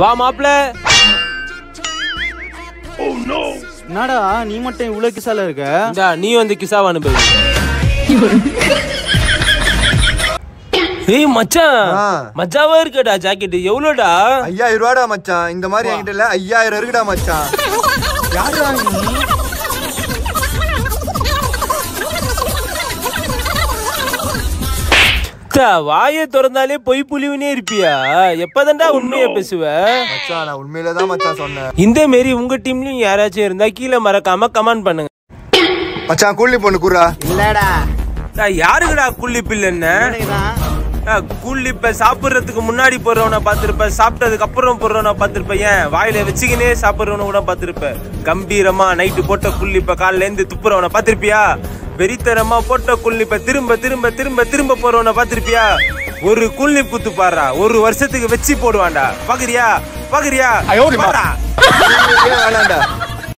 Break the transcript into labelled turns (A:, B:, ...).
A: வா மாப்ள
B: என்னடா நீ மட்டும் இவ்வளவு கிசால இருக்க?
A: இந்தா நீ வந்து கிசாவா அனுபவி ஏய் மச்சான். மச்சாவா இருக்கடா ஜாக்கெட் எவ்வளோடா?
C: ஐயாயிரம் ரூபாடா மச்சான். இந்த மாதிரி என்கிட்ட இல்ல ஐயாயிரம் இருக்குடா மச்சான்.
B: யாருடா நீ?
A: அக்கா, வாயை திறந்தாலே பொய் புலிவுனே இருப்பியா? எப்பதான்டா உண்மையை பேசுவ?
C: மச்சான் நான் உண்மையில தான் மச்சான் சொன்னேன்.
A: இந்த மாரி உங்க டீம்லயும் யாராச்சும் இருந்தா கீழே மறக்காம கமெண்ட் பண்ணுங்க.
C: மச்சான் கூலி பொண்ணு கூறா
B: இல்லடா.
A: யாருக்குடா குள்ளி பில்லுன்னு கூலிப்ப சாப்பிடுறதுக்கு முன்னாடி போறவனை பார்த்திருப்ப சாப்பிட்டதுக்கு அப்புறம் போறவனை பார்த்திருப்ப ஏன்? வாயில வச்சுக்கினே சாப்பிடுறவன கூட பார்த்திருப்ப. கம்பீரமா நைட்டு போட்ட குள்ளிப்ப காலைல இருந்து துப்புறவனை பார்த்திருப்பியா? வெறித்தனமா போட்ட குள்ளிப்ப திரும்ப திரும்ப திரும்ப திரும்ப போறவனை பார்த்திருப்பியா? ஒரு குள்ளி குத்து பாடுறா. ஒரு வருஷத்துக்கு வச்சு போடுவான்டா. பாக்குறியா பாக்குறியா பாருடா.
C: வேணாண்டா